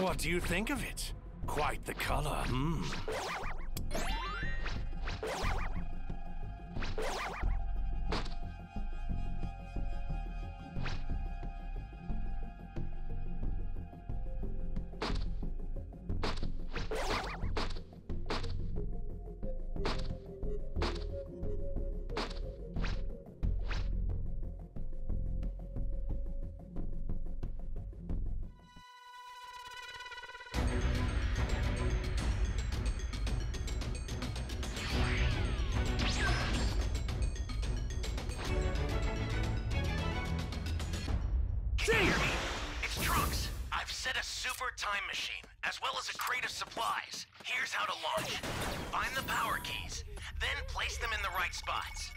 What do you think of it? Quite the color, hmm. It's Trunks. I've set a super time machine, as well as a crate of supplies. Here's how to launch. Find the power keys, then place them in the right spots.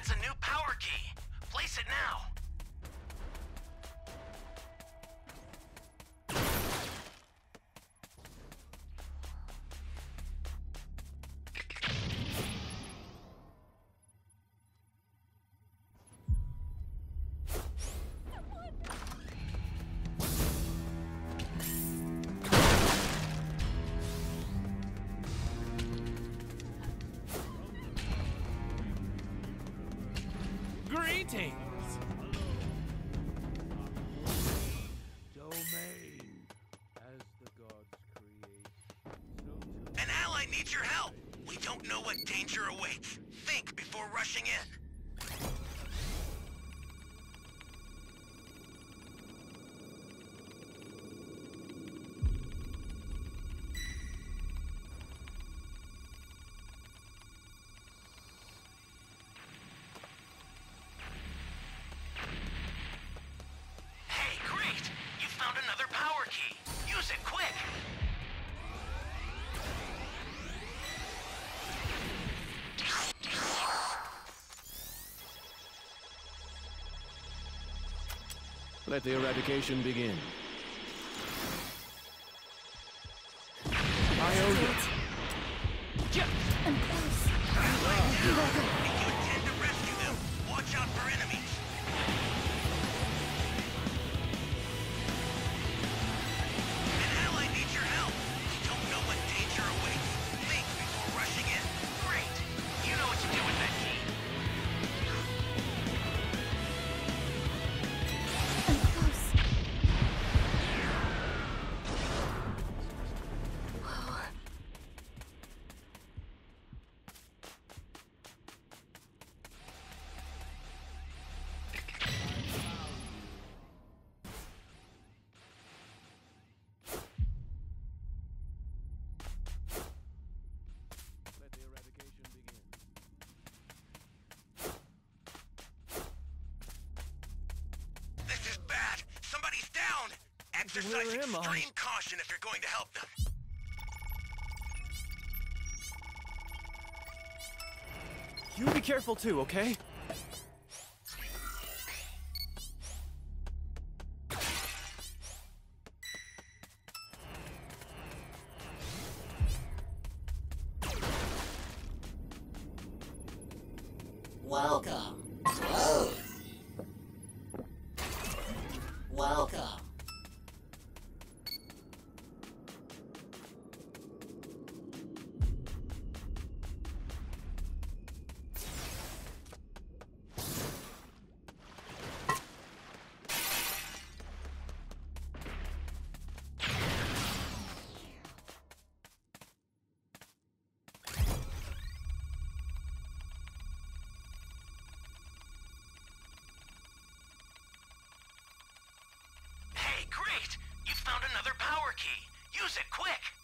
That's a new power key. Place it now. Greetings! domain as the gods create. So An ally needs your help. We don't know what danger awaits. Think before rushing in. Let the eradication begin. Exercise Where am extreme caution if you're going to help them. You be careful too, okay? Welcome. Close. Welcome. found another power key. Use it quick!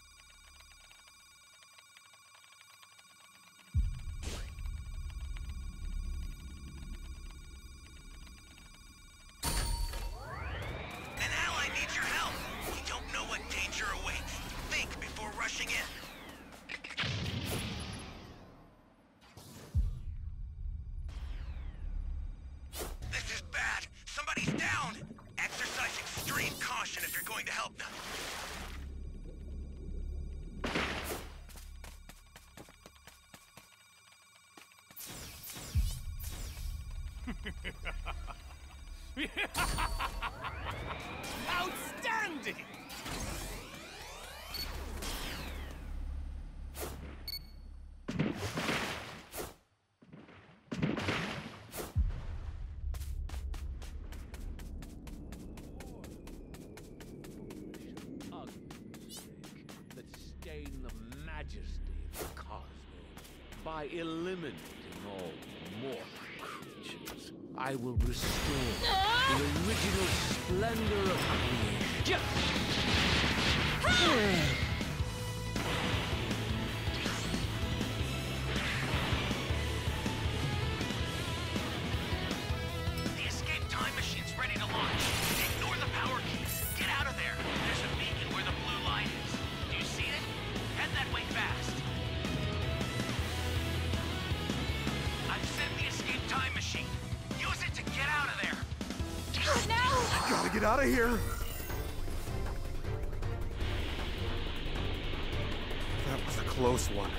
Outstanding! That stain the majesty of the cosmos by eliminating I will restore the original splendor of creation. out of here! That was a close one.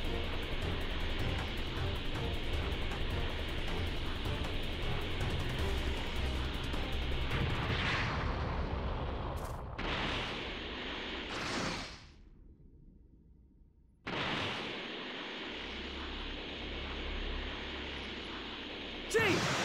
Gee!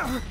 Ugh.